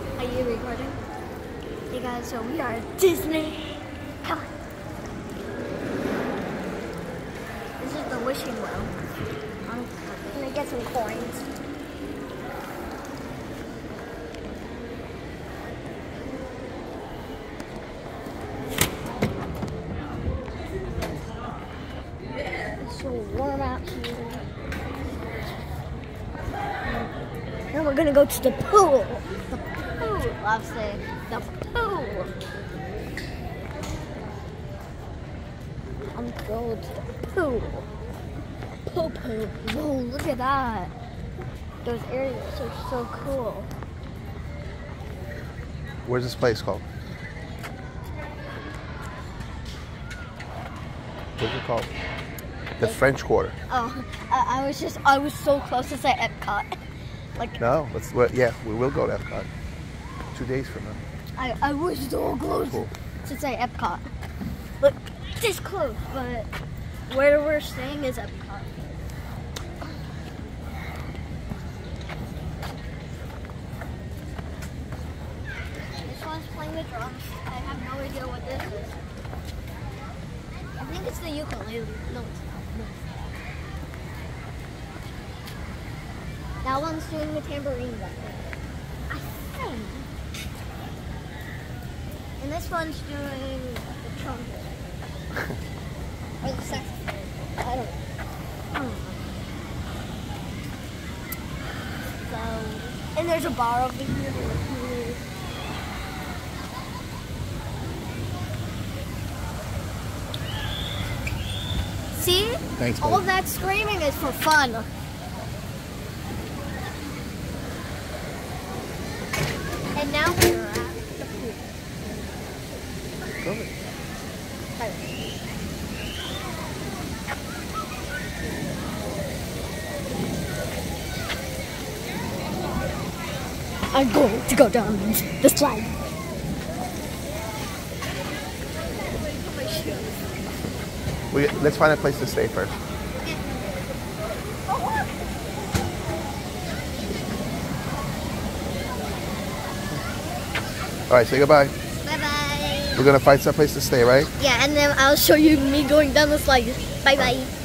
Are you recording? Hey guys, so we are at Disney. Come on. This is the wishing well. I'm gonna get some coins. It's so warm out here. Now we're gonna go to the pool. The I'll say. The pool. I'm going to the pool. Pool pool. Whoa, look at that. Those areas are so cool. Where's this place called? What's it called? The French Quarter. Oh, I, I was just, I was so close to say Epcot. Like, No, let's. Well, yeah, we will go to Epcot. Two days from now. I, I was all close Cool. to say Epcot. Look, this close, but where we're staying is Epcot. This one's playing the drums. I have no idea what this is. I think it's the ukulele. No, it's not. No. That one's doing the tambourine back there. I think. And this one's doing the trumpet. or the saxophone. I don't know. I don't know. So, and there's a bar over here. See? Thanks, All that screaming is for fun. And now we're at the pool. Go ahead. I'm going to go down the slide. We, let's find a place to stay first. All right, say goodbye. We're gonna find some place to stay, right? Yeah, and then I'll show you me going down the slide. Bye bye.